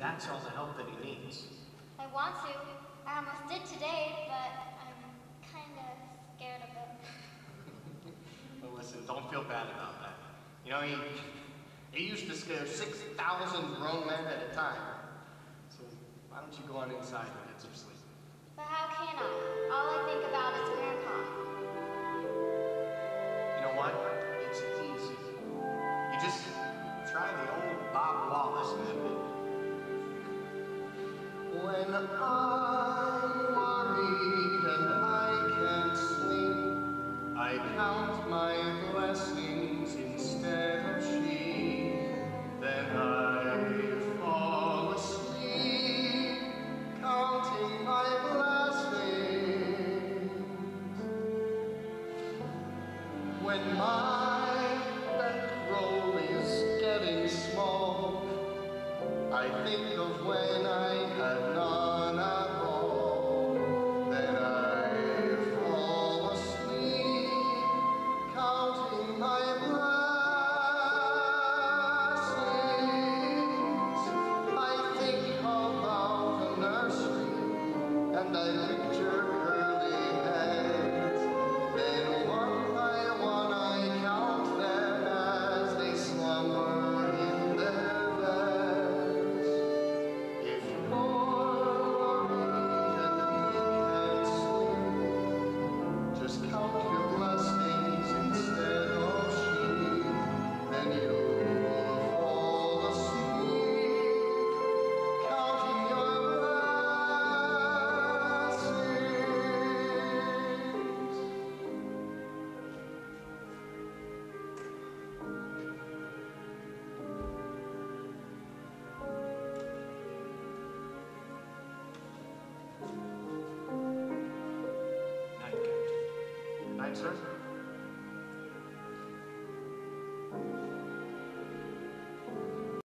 that's all the help that he needs. I want to. I almost did today, but I'm kind of scared of it. Well, listen, don't feel bad about that. You know, he, he used to scare 6,000 grown men at a time. So why don't you go on inside and get some sleep? But how can I? All I think When I'm worried and I can't sleep, I count my blessings instead of sheep. Then I fall asleep, counting my blessings. When my bankroll is getting small, I think of when I had none Sir.